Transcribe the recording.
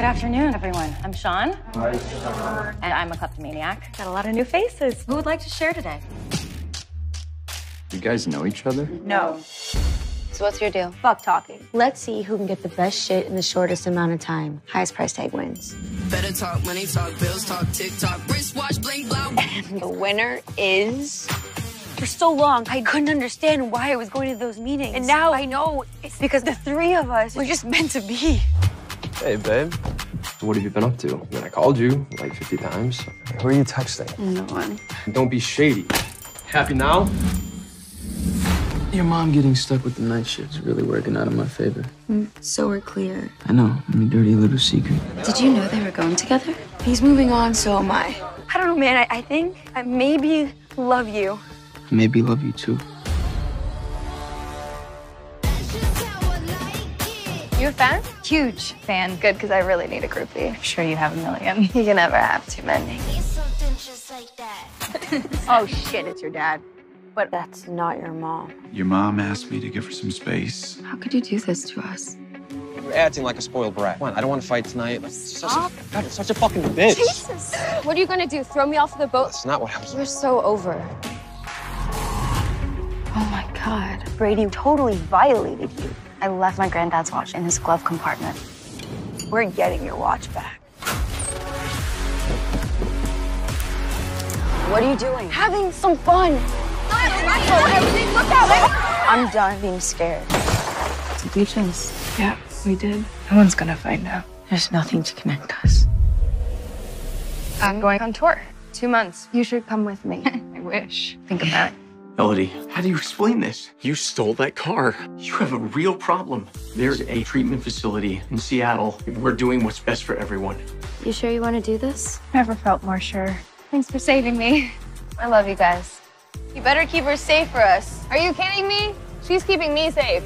Good afternoon, everyone. I'm Sean. Hi, Sean. And I'm a kleptomaniac. Got a lot of new faces. Who would like to share today? You guys know each other? No. So what's your deal? Fuck talking. Let's see who can get the best shit in the shortest amount of time. Highest price tag wins. Better talk, money talk, bills talk, TikTok, wristwatch, bling, blah. The winner is. For so long, I couldn't understand why I was going to those meetings. And now I know it's because the three of us were just meant to be. Hey, babe. What have you been up to? I mean, I called you like 50 times. Who are you texting? No one. Don't be shady. Happy now? Your mom getting stuck with the night shift is really working out in my favor. Mm, so we're clear. I know, my dirty little secret. Did you know they were going together? He's moving on, so am I. I don't know, man. I, I think I maybe love you. I maybe love you too. You a fan? Huge fan. Good, because I really need a groupie. I'm sure you have a million. You can never have too many. Oh shit, it's your dad. But that's not your mom. Your mom asked me to give her some space. How could you do this to us? You're acting like a spoiled brat. Come on, I don't want to fight tonight. Such a, God, you're such a fucking bitch. Jesus! What are you gonna do? Throw me off the boat? That's not what I was. We're so over. Oh my god. Brady totally violated you. I left my granddad's watch in his glove compartment. We're getting your watch back. What are you doing? Having some fun. I'm done being scared. Did we just? Yeah, we did. No one's gonna find out. There's nothing to connect us. I'm going on tour. Two months. You should come with me. I wish. Think about it. Melody, how do you explain this? You stole that car. You have a real problem. There's a treatment facility in Seattle. We're doing what's best for everyone. You sure you want to do this? Never felt more sure. Thanks for saving me. I love you guys. You better keep her safe for us. Are you kidding me? She's keeping me safe.